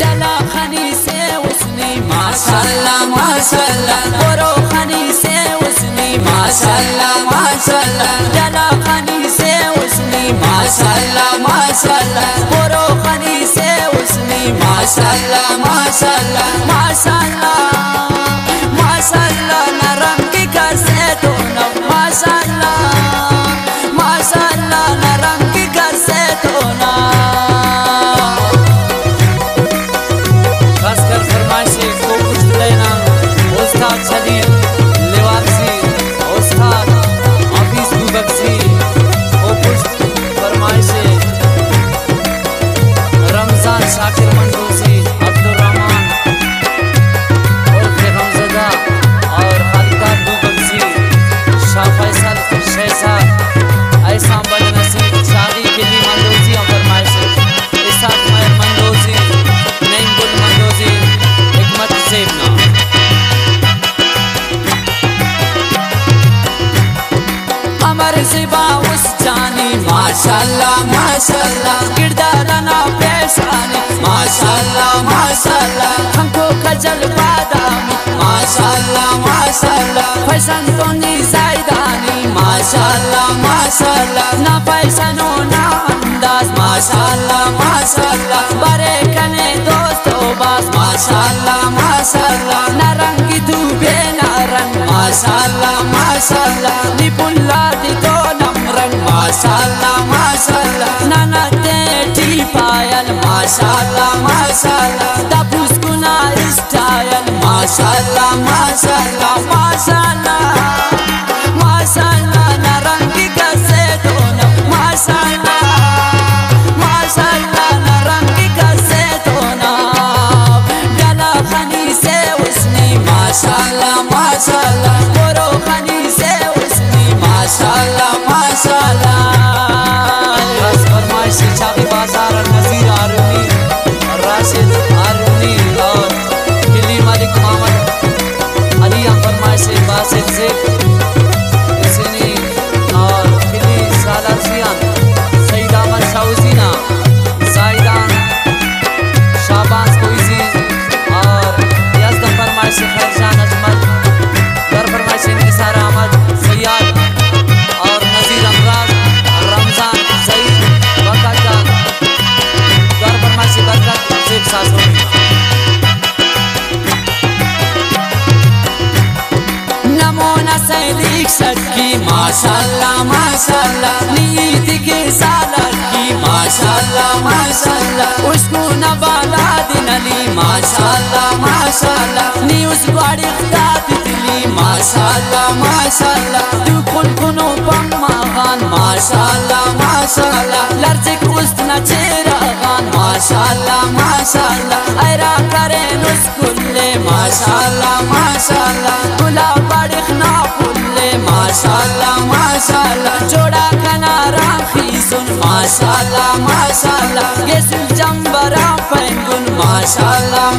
دلا خني سي وسني. ما شاء الله अमर सिबा उस जानी माशाल्लाह माशाल्लाह किरदार ना पेशानी माशाल्लाह माशाल्लाह हमको खजल बादामी माशाल्लाह माशाल्लाह फैशन तो नी जायदानी माशाल्लाह माशाल्लाह ना पैसनो ना अंदाज माशाल्लाह माशाल्लाह बरे कने दोस्तों बस माशाल्लाह माशाल्लाह ना रंगी तू बेना रंग माशाल्लाह माशाल्लाह माशाल्लाह माशाल्लाह नाना तेटी पायल माशाल्लाह माशाल्लाह तबुस गुना स्टाइल माशाल्लाह माशाल्लाह माशाल्लाह माशाल्लाह सारा नसीरार सैलिक सटकी माशाल्लाह माशाल्लाह नीति के सालत की माशाल्लाह माशाल्लाह उसको नवाला दिन अली माशाल्लाह माशाल्लाह नी उस खिताब दिली माशाल्लाह माशाल्लाह तू कुन कुनो पम्मा खान माशाल्लाह माशाल्लाह लर्जिक उस्त न चेरा खान माशाल्लाह माशाल्लाह ऐरा करे नुस्कुल्ले माशाल्लाह माशाल्लाह। माशाल्लाह जोड़ा कना राखी सुन माशाल्लाह माशाल्लाह ये सुन जंबरा पैंगुन माशाल्लाह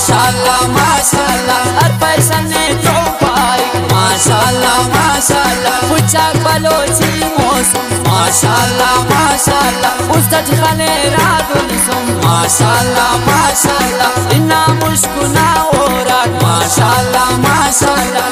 माशाल्लाह माशाल्लाह। हर पैसा ने तो पाई। माशाल्लाह माशाल्लाह। पूछा बलोची मौसम। माशाल्लाह माशाल्लाह। उस्तज खले रागुल सुम माशाल्लाह माशाल्लाह। इन्ना मुश्कुना ओरक माशाल्लाह माशाल्लाह।